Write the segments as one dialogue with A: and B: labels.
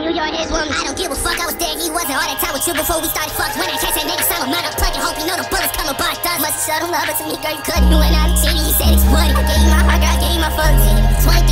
A: New York is one. I don't give a fuck, I was there, he wasn't. All that time with you before we started fuck. When I catch that nigga, I'm a mother plucking. Hope you know the bullets coming by thugs. Must shut him up, but to me, girl, you couldn't. You and I'm cheating, he said it's money. Gave you my heart, girl, gave you my fuck.
B: 20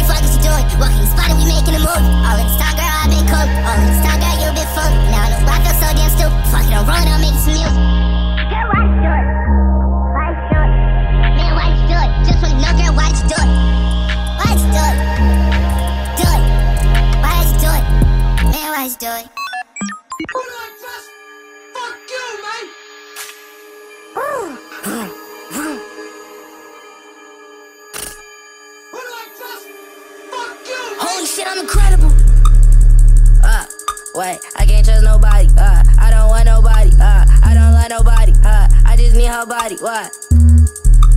C: Holy shit, I'm incredible. Uh, wait, I can't trust nobody. Uh, I don't want nobody. Uh, I don't like nobody. Uh, I just need her body. What?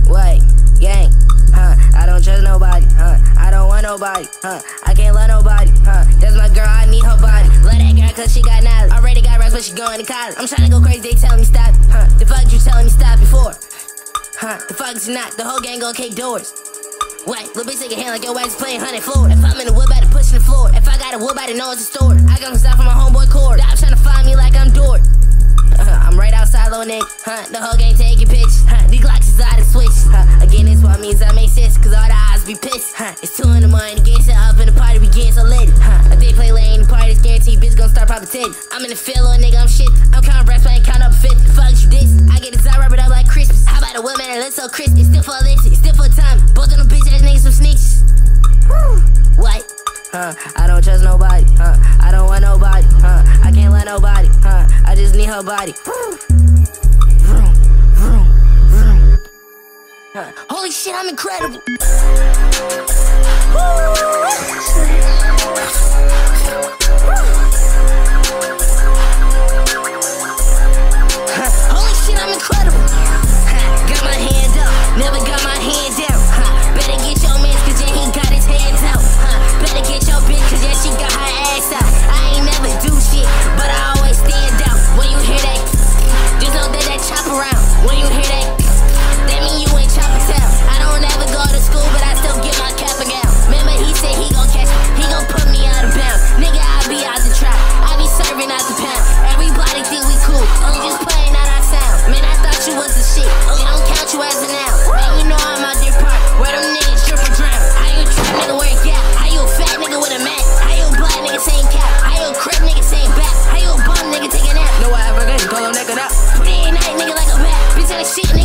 C: Wait, gang. Huh? I don't trust nobody. Huh? I don't nobody. Huh? I can't love nobody. Huh? That's my girl. I need her body. Love that girl cause she got knowledge. Already got rest, but she going to college. I'm trying to go crazy. They telling me stop. Huh? The fuck you telling me stop before? Huh? The fuck is not? The whole gang gonna kick doors. Wait, little bitch take a hand like your ass playing hundred floor. If I'm in the wood, better pushing the floor. If I got a wood, better know it's a store. I got stuff from my homeboy cord. Stop trying to find me like I'm Dort. Uh, I'm right outside, little Nick. Huh? The whole gang taking pictures. Huh? Popping titties. I'm in the field, little nigga, I'm shit. I'm counting racks, I ain't count up fit. Fuck you this. I get this, I wrap up like Christmas. How about a woman that looks so crisp? It's still for of this, it's still for time. Both of them bitch ass niggas some snitches. What? Huh? I don't trust nobody. Huh? I don't want nobody. Huh? I can't let nobody. Huh? I just need her body. Vroom, vroom, vroom. Huh? Holy shit, I'm incredible. always sitting